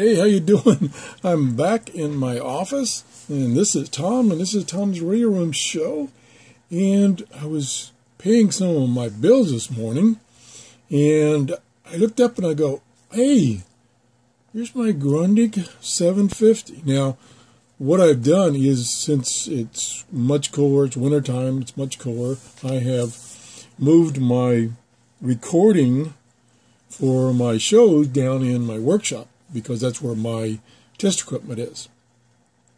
Hey, how you doing? I'm back in my office, and this is Tom, and this is Tom's Radio Room show. And I was paying some of my bills this morning, and I looked up and I go, "Hey, here's my Grundig 750." Now, what I've done is since it's much cooler, it's wintertime, it's much cooler, I have moved my recording for my shows down in my workshop because that's where my test equipment is.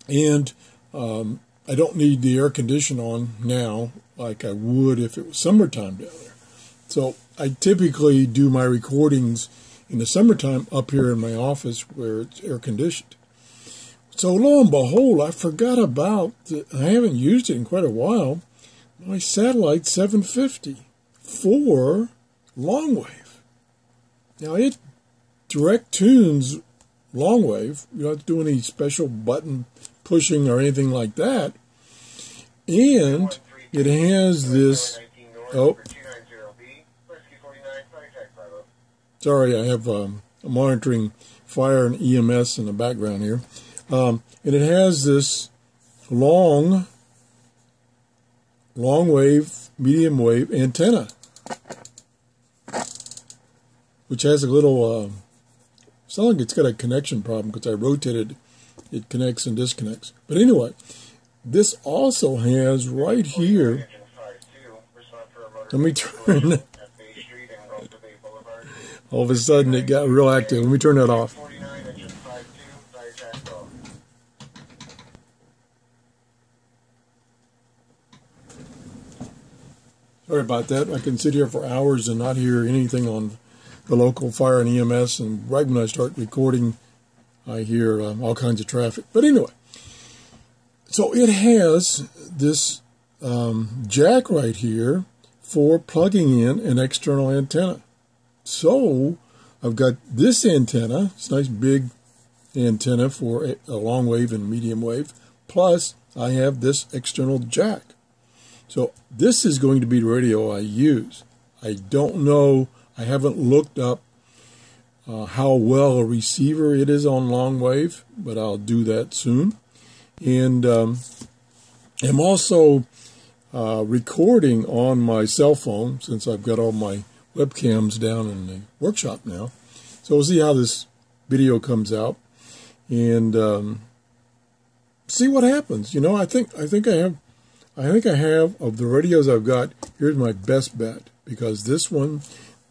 And um, I don't need the air condition on now like I would if it was summertime down there. So I typically do my recordings in the summertime up here in my office where it's air conditioned. So lo and behold, I forgot about, the, I haven't used it in quite a while, my satellite 750 for long wave. Now it direct tunes long wave. You don't have to do any special button pushing or anything like that. And it has this. Oh. Sorry, I have um, a monitoring fire and EMS in the background here. Um, and it has this long, long wave, medium wave antenna which has a little, uh, sounds like it's got a connection problem because I rotated it connects and disconnects. But anyway, this also has right here, let me turn, all of a sudden it got real active. Let me turn that off. Sorry about that. I can sit here for hours and not hear anything on the local fire and EMS, and right when I start recording, I hear um, all kinds of traffic. But anyway, so it has this um, jack right here for plugging in an external antenna. So I've got this antenna, it's a nice big antenna for a, a long wave and medium wave, plus I have this external jack. So this is going to be the radio I use. I don't know I haven't looked up uh, how well a receiver it is on long wave, but I'll do that soon. And um, I'm also uh, recording on my cell phone since I've got all my webcams down in the workshop now. So we'll see how this video comes out and um, see what happens. You know, I think I think I have I think I have of the radios I've got. Here's my best bet because this one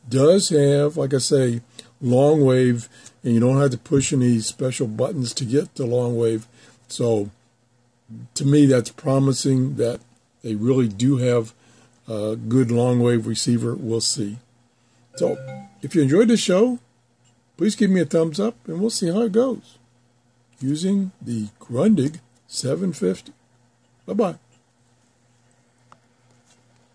does have, like I say, long wave, and you don't have to push any special buttons to get the long wave. So, to me, that's promising that they really do have a good long wave receiver. We'll see. So, if you enjoyed the show, please give me a thumbs up, and we'll see how it goes using the Grundig 750. Bye bye.